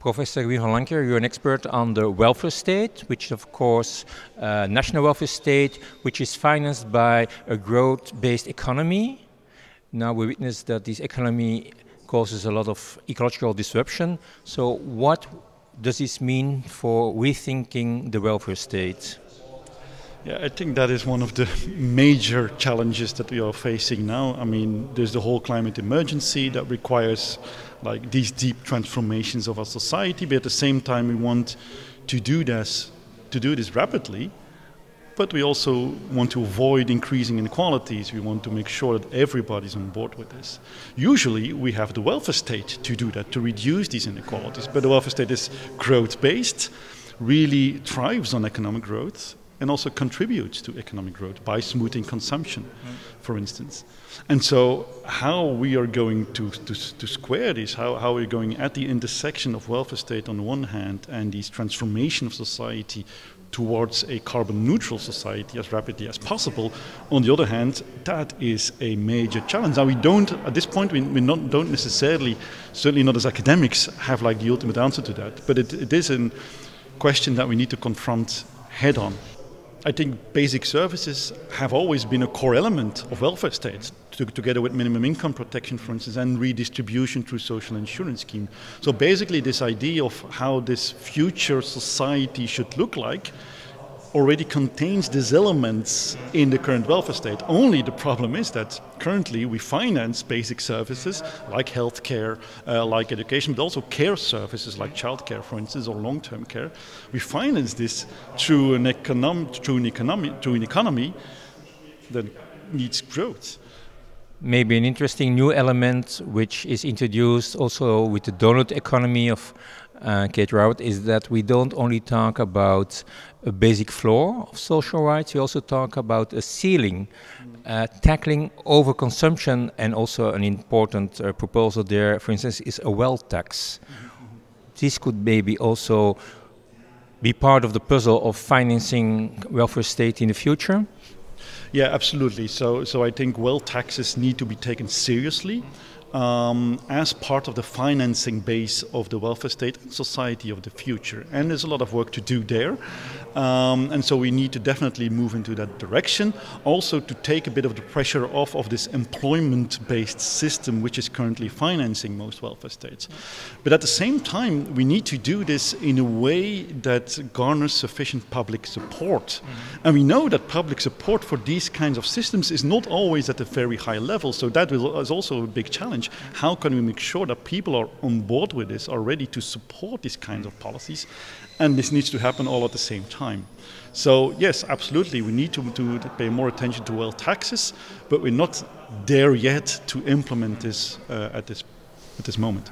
Professor Wim van you're an expert on the welfare state, which is, of course, a national welfare state, which is financed by a growth-based economy. Now we witness that this economy causes a lot of ecological disruption. So what does this mean for rethinking the welfare state? Yeah, I think that is one of the major challenges that we are facing now. I mean, there's the whole climate emergency that requires like these deep transformations of our society, but at the same time we want to do this to do this rapidly. But we also want to avoid increasing inequalities. We want to make sure that everybody's on board with this. Usually, we have the welfare state to do that, to reduce these inequalities. But the welfare state is growth based, really thrives on economic growth, and also contributes to economic growth by smoothing consumption, for instance. And so, how we are going to, to, to square this, how, how we're going at the intersection of welfare state on one hand and this transformation of society towards a carbon neutral society as rapidly as possible. On the other hand, that is a major challenge. Now, we don't, at this point, we, we not, don't necessarily, certainly not as academics, have like the ultimate answer to that, but it, it is a question that we need to confront head on. I think basic services have always been a core element of welfare states, to, together with minimum income protection, for instance, and redistribution through social insurance scheme. So basically, this idea of how this future society should look like already contains these elements in the current welfare state. Only the problem is that currently we finance basic services like healthcare, uh, like education, but also care services like childcare, for instance, or long-term care. We finance this through an, econom- through an, economy, through an economy that needs growth. Maybe an interesting new element which is introduced also with the donut economy of uh, Kate Raworth is that we don't only talk about a basic floor of social rights, we also talk about a ceiling, uh, tackling overconsumption, and also an important uh, proposal there, for instance, is a wealth tax. This could maybe also be part of the puzzle of financing welfare state in the future. Yeah, absolutely. So, so I think wealth taxes need to be taken seriously um, as part of the financing base of the welfare state and society of the future. And there's a lot of work to do there. Um, and so we need to definitely move into that direction. Also, to take a bit of the pressure off of this employment based system, which is currently financing most welfare states. But at the same time, we need to do this in a way that garners sufficient public support. Mm-hmm. And we know that public support for these kinds of systems is not always at a very high level. So that is also a big challenge challenge. How can we make sure that people are on board with this, are ready to support these kinds of policies? And this needs to happen all at the same time. So, yes, absolutely, we need to, to, pay more attention to wealth taxes, but we're not there yet to implement this uh, at, this, at this moment.